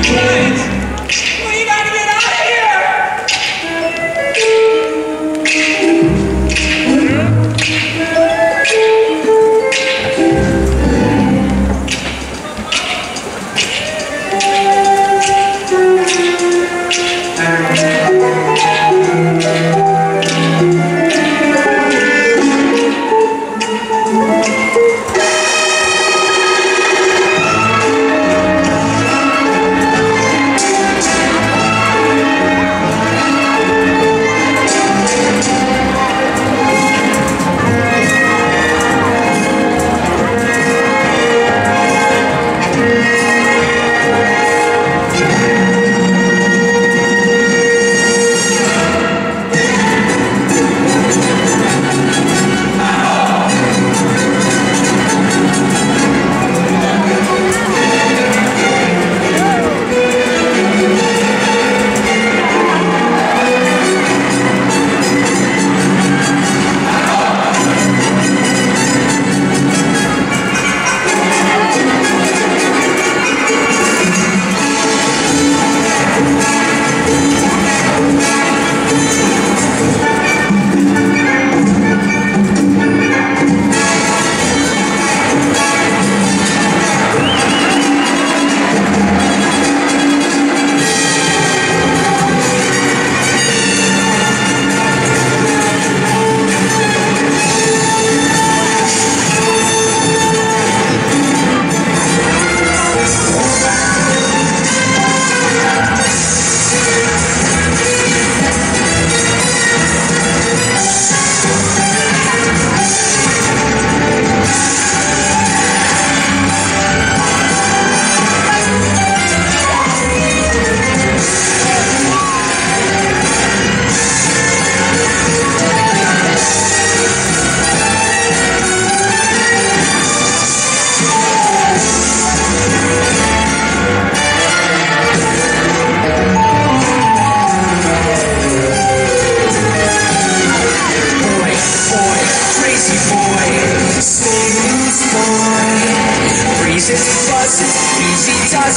We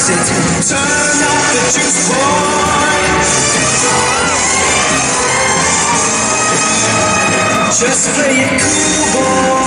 easy it. Turn up the juice, boy. Just play it cool, boy.